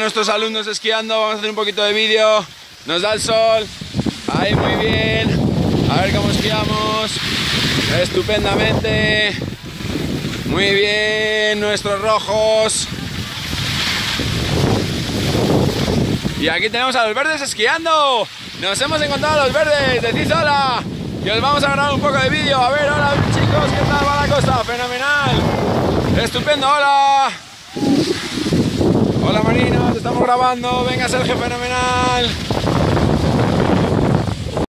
Nuestros alumnos esquiando, vamos a hacer un poquito de vídeo. Nos da el sol. Ahí muy bien. A ver cómo esquiamos. Estupendamente. Muy bien, nuestros rojos. Y aquí tenemos a los verdes esquiando. Nos hemos encontrado a los verdes. Decid hola. Y os vamos a grabar un poco de vídeo. A ver, hola chicos, ¿qué tal va la cosa? Fenomenal. Estupendo, hola. Hola Marina, te estamos grabando. Venga Sergio, fenomenal.